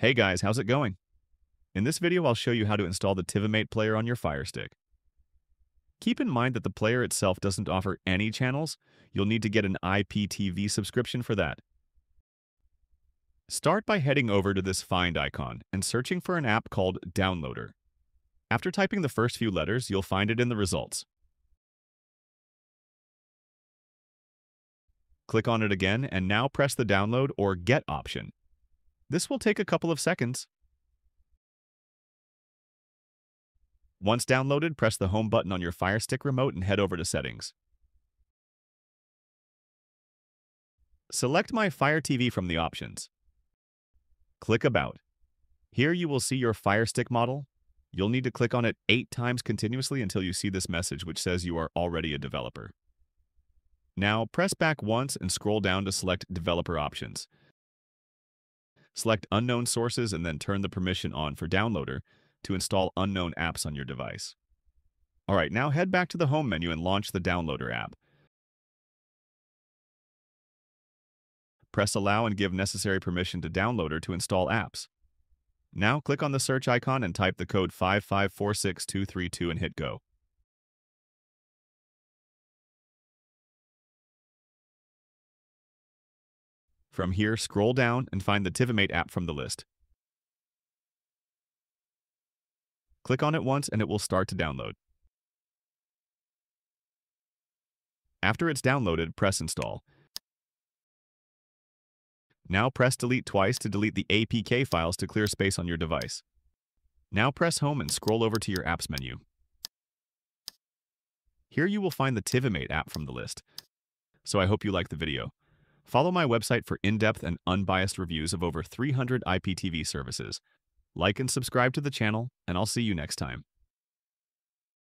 Hey guys, how's it going? In this video, I'll show you how to install the Tivimate player on your Fire Stick. Keep in mind that the player itself doesn't offer any channels. You'll need to get an IPTV subscription for that. Start by heading over to this Find icon and searching for an app called Downloader. After typing the first few letters, you'll find it in the results. Click on it again and now press the Download or Get option. This will take a couple of seconds. Once downloaded, press the Home button on your Fire Stick remote and head over to Settings. Select My Fire TV from the options. Click About. Here you will see your Fire Stick model. You'll need to click on it eight times continuously until you see this message which says you are already a developer. Now, press back once and scroll down to select Developer Options. Select Unknown Sources and then turn the permission on for Downloader to install unknown apps on your device. Alright, now head back to the Home menu and launch the Downloader app. Press Allow and give necessary permission to Downloader to install apps. Now click on the search icon and type the code 5546232 and hit Go. From here, scroll down and find the Tivimate app from the list. Click on it once and it will start to download. After it's downloaded, press Install. Now press Delete twice to delete the APK files to clear space on your device. Now press Home and scroll over to your Apps menu. Here you will find the Tivimate app from the list. So I hope you like the video. Follow my website for in-depth and unbiased reviews of over 300 IPTV services. Like and subscribe to the channel, and I'll see you next time.